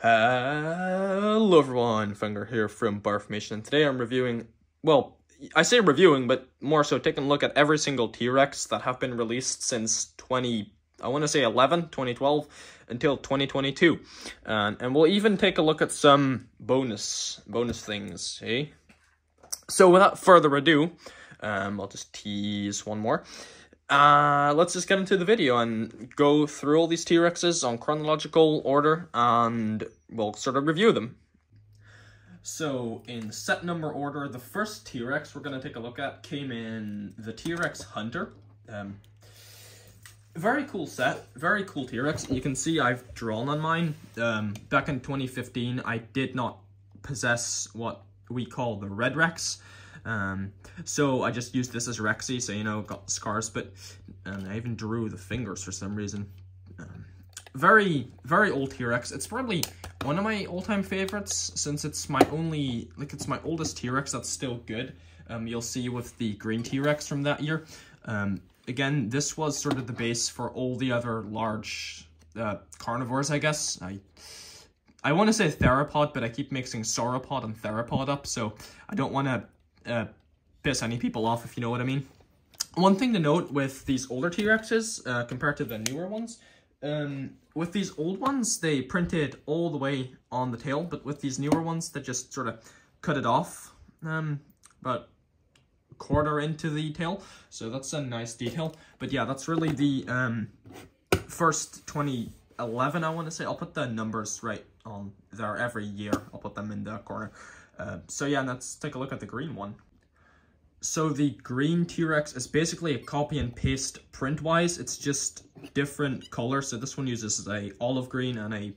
Hello everyone, Finger here from Bioformation, and today I'm reviewing, well, I say reviewing, but more so taking a look at every single T-Rex that have been released since 20, I want to say 11, 2012, until 2022. And, and we'll even take a look at some bonus, bonus things, eh? So without further ado, um, I'll just tease one more. Uh, let's just get into the video and go through all these T-Rexes on chronological order and we'll sort of review them. So, in set number order, the first T-Rex we're going to take a look at came in the T-Rex Hunter. Um, very cool set, very cool T-Rex. You can see I've drawn on mine. Um, back in 2015, I did not possess what we call the Red Rex. Um, so I just used this as Rexy, so you know, got scars, but um, I even drew the fingers for some reason. Um, very, very old T-Rex. It's probably one of my all-time favorites since it's my only, like it's my oldest T-Rex that's still good. Um, you'll see with the green T-Rex from that year. Um, again, this was sort of the base for all the other large uh, carnivores, I guess. I I want to say theropod, but I keep mixing sauropod and theropod up, so I don't want to uh, piss any people off, if you know what I mean. One thing to note with these older T-Rexes uh, compared to the newer ones, um, with these old ones, they printed all the way on the tail, but with these newer ones, they just sort of cut it off um, about quarter into the tail. So that's a nice detail. But yeah, that's really the um, first 2011, I want to say. I'll put the numbers right on there every year. I'll put them in the corner. Uh, so yeah, let's take a look at the green one. So the green T-Rex is basically a copy and paste print-wise. It's just different colors. So this one uses a olive green and a, I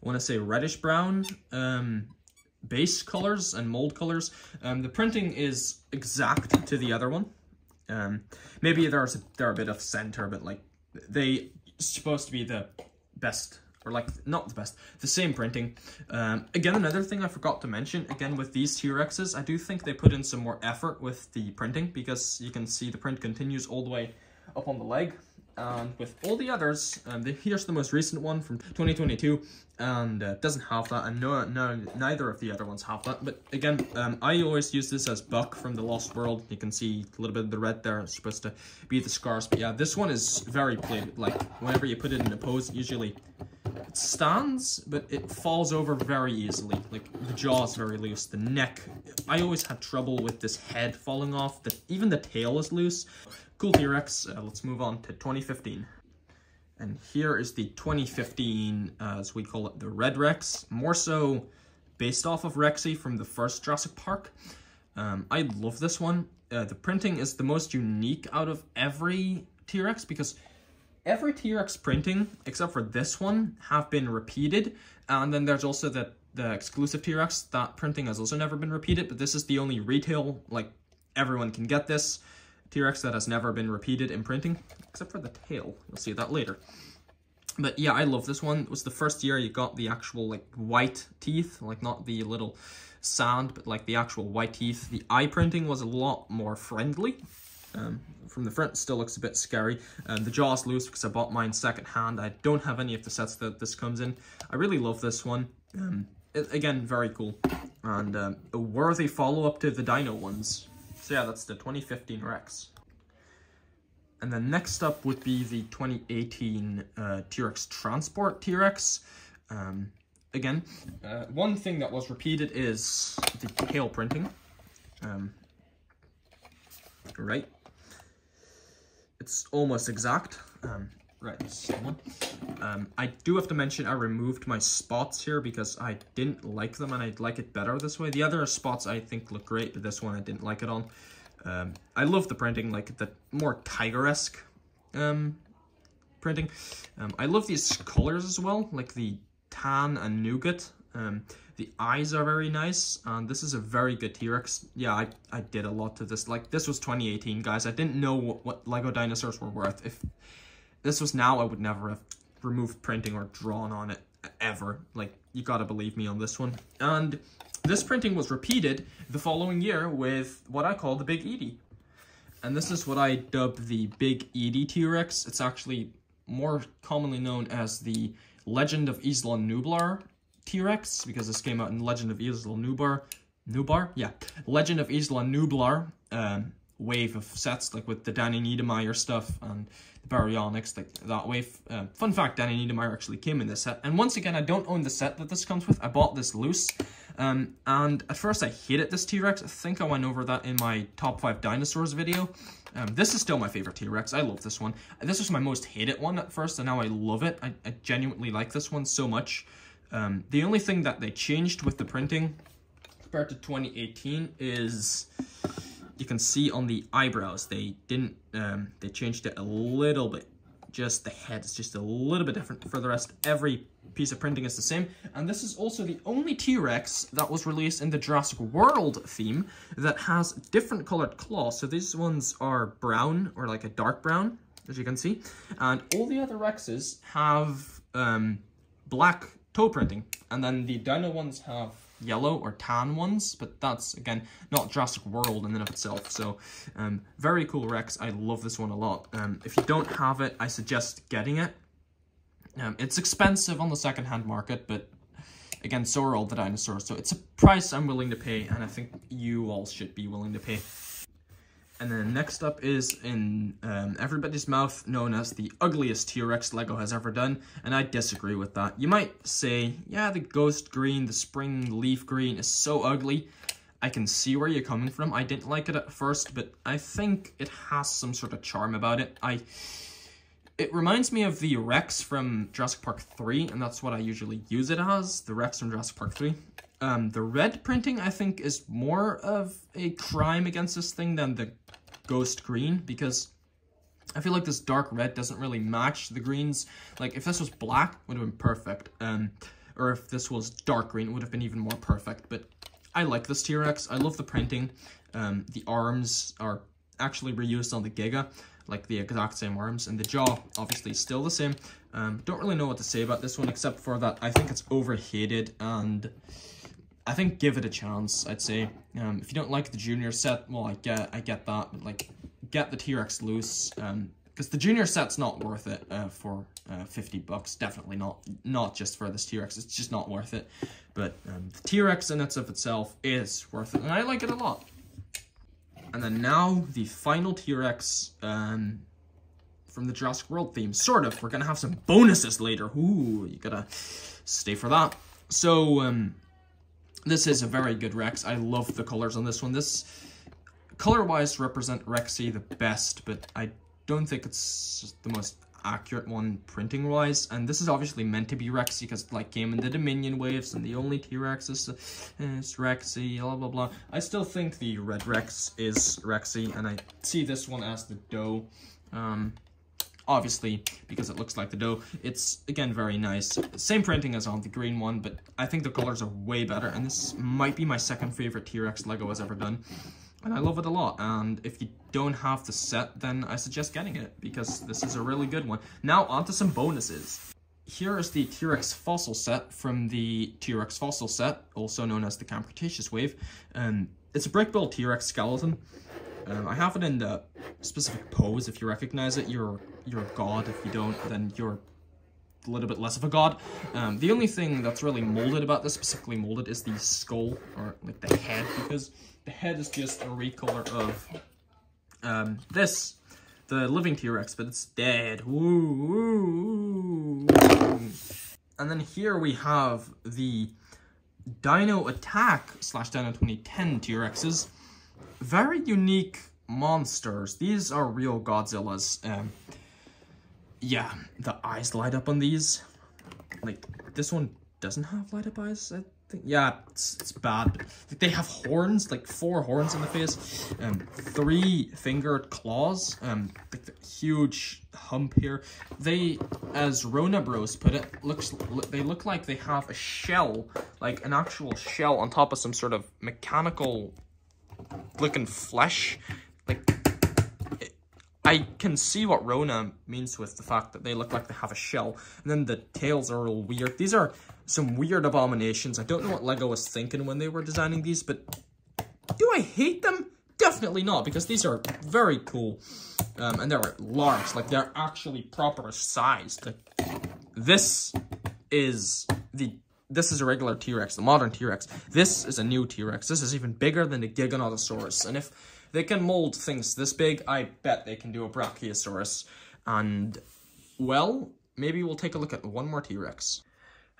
want to say reddish brown um, base colors and mold colors. Um, the printing is exact to the other one. Um, maybe there's a, they're a bit of center, but like they supposed to be the best or like not the best, the same printing. Um, again, another thing I forgot to mention, again with these T-Rexes, I do think they put in some more effort with the printing because you can see the print continues all the way up on the leg. And with all the others, um, the, here's the most recent one from 2022, and uh, doesn't have that, and no, no, neither of the other ones have that. But again, um, I always use this as Buck from The Lost World. You can see a little bit of the red there. It's supposed to be the scars, but yeah, this one is very plated. Like, whenever you put it in a pose, usually it stands, but it falls over very easily. Like, the jaw is very loose. The neck, I always had trouble with this head falling off. The, even the tail is loose. Cool T-Rex. Uh, let's move on to 2015. And here is the 2015, uh, as we call it, the Red Rex. More so based off of Rexy from the first Jurassic Park. Um, I love this one. Uh, the printing is the most unique out of every T-Rex because every T-Rex printing, except for this one, have been repeated. And then there's also the, the exclusive T-Rex. That printing has also never been repeated, but this is the only retail, like, everyone can get this. T-Rex that has never been repeated in printing, except for the tail. You'll see that later. But yeah, I love this one. It was the first year you got the actual, like, white teeth, like, not the little sand, but, like, the actual white teeth. The eye printing was a lot more friendly. Um, from the front, still looks a bit scary. Um, the jaw's loose because I bought mine second hand. I don't have any of the sets that this comes in. I really love this one. Um, it, again, very cool. And um, a worthy follow-up to the Dino ones. So yeah, that's the 2015 Rex. And then next up would be the 2018 uh, T-Rex Transport T-Rex. Um, again, uh, one thing that was repeated is the tail printing. Um, right it's almost exact. Um, right, um, I do have to mention I removed my spots here because I didn't like them and I'd like it better this way. The other spots I think look great, but this one I didn't like it on. Um, I love the printing, like the more tiger-esque um, printing. Um, I love these colors as well, like the tan and nougat. Um, the eyes are very nice, and this is a very good T-Rex. Yeah, I, I did a lot to this. Like, this was 2018, guys. I didn't know what, what Lego dinosaurs were worth. If this was now, I would never have removed printing or drawn on it ever. Like, you gotta believe me on this one. And this printing was repeated the following year with what I call the Big Edie. And this is what I dubbed the Big Edie T-Rex. It's actually more commonly known as the Legend of Isla Nublar T-Rex because this came out in Legend of Isla Nublar. Nublar? Yeah. Legend of Isla Nublar um, wave of sets, like with the Danny Nedermeyer stuff and the Baryonyx, like that wave. Uh, fun fact, Danny Nedermeyer actually came in this set. And once again, I don't own the set that this comes with. I bought this loose. Um, and at first I hated this T-Rex. I think I went over that in my top 5 dinosaurs video. Um, this is still my favorite T-Rex. I love this one. This was my most hated one at first, and now I love it. I, I genuinely like this one so much. Um, the only thing that they changed with the printing compared to 2018 is you can see on the eyebrows they didn't um, they changed it a little bit. Just the head is just a little bit different for the rest. Every piece of printing is the same. And this is also the only T-Rex that was released in the Jurassic World theme that has different colored claws. So these ones are brown or like a dark brown as you can see. And all the other Rexes have um, black toe printing and then the dino ones have yellow or tan ones, but that's, again, not Jurassic World in and of itself. So, um, very cool Rex. I love this one a lot. Um, if you don't have it, I suggest getting it. Um, it's expensive on the secondhand market, but again, so are all the dinosaurs. So it's a price I'm willing to pay, and I think you all should be willing to pay. And then next up is in um, everybody's mouth known as the ugliest T-Rex LEGO has ever done, and I disagree with that. You might say, yeah, the ghost green, the spring leaf green is so ugly. I can see where you're coming from. I didn't like it at first, but I think it has some sort of charm about it. I, It reminds me of the Rex from Jurassic Park 3, and that's what I usually use it as, the Rex from Jurassic Park 3. Um, the red printing, I think, is more of a crime against this thing than the ghost green, because I feel like this dark red doesn't really match the greens. Like, if this was black, would have been perfect. Um, or if this was dark green, it would have been even more perfect. But I like this T-Rex. I love the printing. Um, the arms are actually reused on the Giga, like the exact same arms. And the jaw, obviously, still the same. Um, don't really know what to say about this one, except for that I think it's overhated and I think give it a chance, I'd say. Um, if you don't like the junior set, well, I get I get that, but like, get the T-Rex loose, um, because the junior set's not worth it uh, for uh, 50 bucks, definitely not, not just for this T-Rex, it's just not worth it, but um, the T-Rex in its of itself is worth it, and I like it a lot. And then now, the final T-Rex, um, from the Jurassic World theme, sort of, we're gonna have some bonuses later, ooh, you gotta stay for that. So, um, this is a very good Rex. I love the colors on this one. This, color-wise, represent Rexy the best, but I don't think it's the most accurate one printing-wise. And this is obviously meant to be Rexy because like came in the Dominion waves and the only T-Rex is, is Rexy, blah, blah, blah. I still think the Red Rex is Rexy, and I see this one as the Doe. Um, obviously because it looks like the dough. it's again very nice same printing as on the green one but i think the colors are way better and this might be my second favorite t-rex lego has ever done and i love it a lot and if you don't have the set then i suggest getting it because this is a really good one now on to some bonuses here is the T-Rex fossil set from the T-Rex fossil set, also known as the Camp Cretaceous wave. Um, it's a brick build T-Rex skeleton. Um, I have it in the specific pose. If you recognize it, you're you're a god. If you don't, then you're a little bit less of a god. Um, the only thing that's really molded about this, specifically molded, is the skull, or like the head, because the head is just a recolor of um, this, the living T-Rex, but it's dead. And then here we have the Dino Attack slash Dino 2010 T-Rexes very unique monsters. These are real Godzillas. Um, yeah, the eyes light up on these. Like, this one doesn't have light up eyes, I think. Yeah, it's, it's bad. They have horns, like four horns in the face. Um, three fingered claws. Um, like the huge hump here. They, as Rona Bros put it, looks they look like they have a shell, like an actual shell on top of some sort of mechanical looking flesh. Like, I can see what Rona means with the fact that they look like they have a shell. And then the tails are all weird. These are some weird abominations. I don't know what LEGO was thinking when they were designing these, but do I hate them? Definitely not, because these are very cool. Um, and they're large, like they're actually proper sized. This is the this is a regular T-Rex, the modern T-Rex. This is a new T-Rex. This is even bigger than the Giganotosaurus. And if they can mold things this big, I bet they can do a Brachiosaurus. And, well, maybe we'll take a look at one more T-Rex.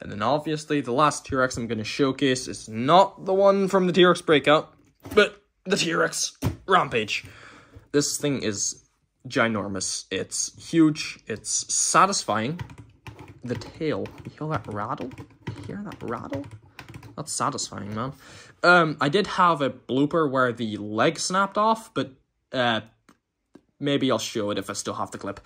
And then obviously the last T-Rex I'm going to showcase is not the one from the T-Rex breakout, but the T-Rex Rampage. This thing is ginormous. It's huge. It's satisfying. The tail, you hear that rattle? Hear that rattle? That's satisfying, man. Um, I did have a blooper where the leg snapped off, but uh, maybe I'll show it if I still have the clip.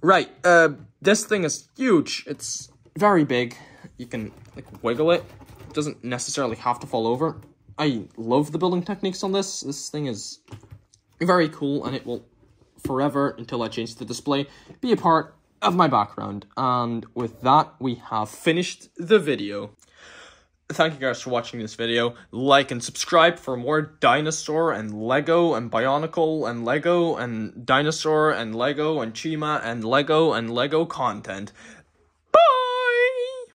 Right, uh, this thing is huge. It's very big. You can like wiggle it. It doesn't necessarily have to fall over. I love the building techniques on this. This thing is very cool, and it will forever until I change the display be a part of my background. And with that, we have finished the video. Thank you guys for watching this video. Like and subscribe for more dinosaur and Lego and Bionicle and Lego and dinosaur and Lego and Chima and Lego and Lego content.